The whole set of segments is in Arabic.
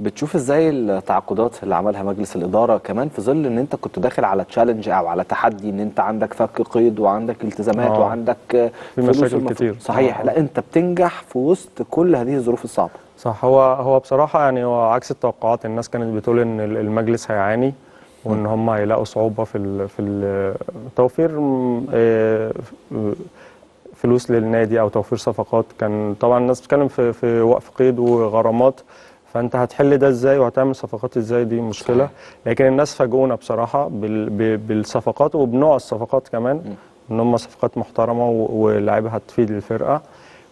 بتشوف إزاي التعاقدات اللي عملها مجلس الإدارة كمان في ظل إن أنت كنت داخل على تشالنج أو على تحدي إن أنت عندك فك قيد وعندك التزامات آه. وعندك مشاكل كتير. صحيح آه. لا أنت بتنجح في وسط كل هذه الظروف الصعبة صح هو هو بصراحة يعني هو عكس التوقعات الناس كانت بتقول ال- المجلس هيعاني وإن هم هيلاقوا صعوبة في ال في ال توفير آه، فلوس للنادي أو توفير صفقات كان طبعا الناس بتتكلم في في وقف قيد وغرامات فأنت هتحل ده إزاي وهتعمل صفقات إزاي؟ دي صحيح. لكن الناس فاجئونا بصراحة بال- ب- بالصفقات وبنوع الصفقات كمان إن هم صفقات محترمة و- ولاعيبة هتفيد الفرقة.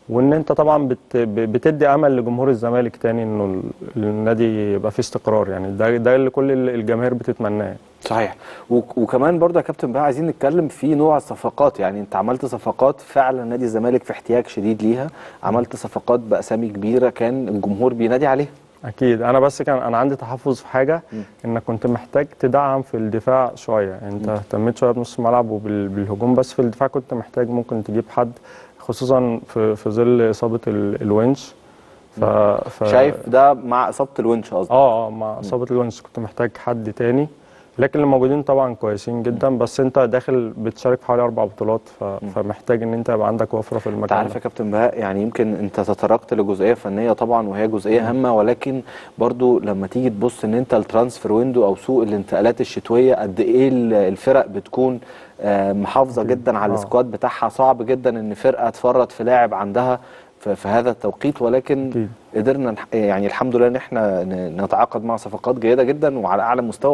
وإن أنت طبعا بت بتدي أمل لجمهور الزمالك تاني إنه ال- النادي يبقى فيه استقرار. يعني ده ده اللي كل ال- الجماهير بتتمناه. صحيح. وك- وكمان برضه يا كابتن بقى عايزين نتكلم في نوع الصفقات. يعني أنت عملت صفقات فعلا نادي الزمالك في احتياج شديد ليها. عملت صفقات بأسامي كبيرة كان الجمهور بينادي عليها. أكيد. أنا بس كان أنا عندي تحفظ في حاجة إنك كنت محتاج تدعم في الدفاع شوية. أنت اهتميت شوية بنص الملعب وبالهجوم بس في الدفاع كنت محتاج ممكن تجيب حد خصوصا في في ظل إصابة ال- الونش. ف... ف... شايف ده مع إصابة الونش قصدي آه آه مع إصابة الونش كنت محتاج حد تاني. لكن اللي موجودين طبعا كويسين جدا بس أنت داخل بتشارك في حوالي أربع بطولات. فمحتاج إن أنت يبقى عندك وفرة في المكان عارف. يا كابتن بهاء يعني يمكن أنت تطرقت لجزئية فنية طبعا وهي جزئية هامة ولكن برضو لما تيجي تبص إن أنت ال transfer window أو سوق الانتقالات الشتوية قد إيه ال- الفرق بتكون آه، محافظة جدا على آه. ال squad بتاعها صعب جدا إن فرقة تفرط في لاعب عندها في هذا التوقيت ولكن أكيد. قدرنا يعني الحمد لله إن إحنا نتعاقد مع صفقات جيدة جدا وعلى أعلى مستوى